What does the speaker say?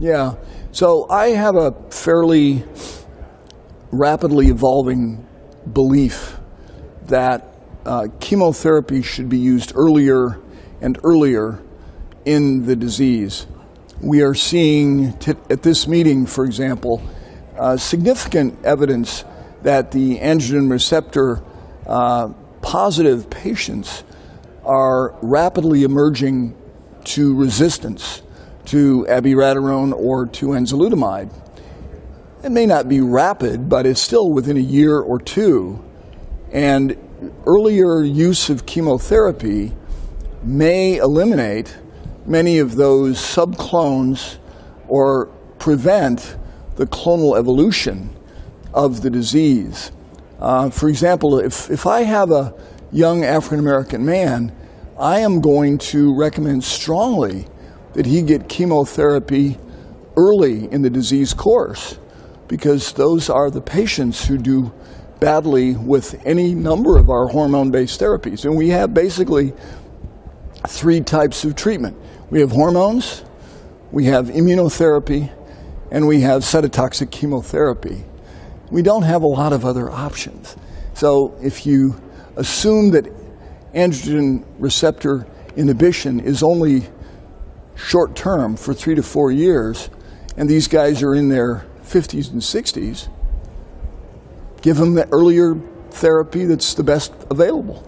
Yeah. So I have a fairly rapidly evolving belief that uh, chemotherapy should be used earlier and earlier in the disease. We are seeing t- at this meeting, for example, uh, significant evidence that the androgen receptor uh, positive patients are rapidly emerging to resistance to abiraterone or to enzalutamide. It may not be rapid, but it's still within a year or two. And earlier use of chemotherapy may eliminate many of those subclones or prevent the clonal evolution of the disease. Uh, for example, if, if I have a young African American man, I am going to recommend strongly that he get chemotherapy early in the disease course because those are the patients who do badly with any number of our hormone based therapies. And we have basically three types of treatment we have hormones, we have immunotherapy, and we have cytotoxic chemotherapy. We don't have a lot of other options. So if you assume that androgen receptor inhibition is only short term for three to four years, and these guys are in their 50s and 60s, give them the earlier therapy that's the best available.